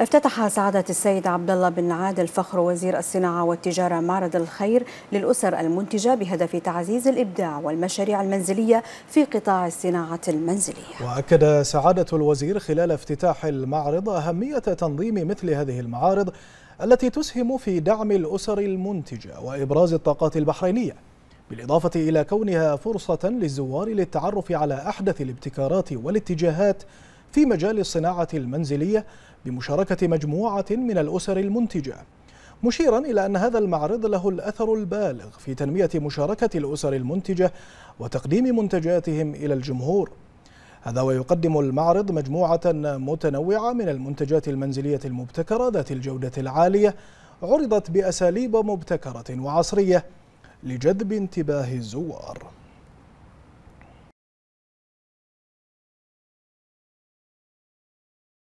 افتتح سعادة السيد عبد الله بن عادل فخر وزير الصناعة والتجارة معرض الخير للأسر المنتجة بهدف تعزيز الإبداع والمشاريع المنزلية في قطاع الصناعة المنزلية. وأكد سعادة الوزير خلال افتتاح المعرض أهمية تنظيم مثل هذه المعارض التي تسهم في دعم الأسر المنتجة وإبراز الطاقات البحرينية بالإضافة إلى كونها فرصة للزوار للتعرف على أحدث الابتكارات والاتجاهات في مجال الصناعة المنزلية بمشاركة مجموعة من الأسر المنتجة. مشيرا إلى أن هذا المعرض له الأثر البالغ في تنمية مشاركة الأسر المنتجة وتقديم منتجاتهم إلى الجمهور. هذا ويقدم المعرض مجموعة متنوعة من المنتجات المنزلية المبتكرة ذات الجودة العالية عرضت بأساليب مبتكرة وعصرية لجذب انتباه الزوار.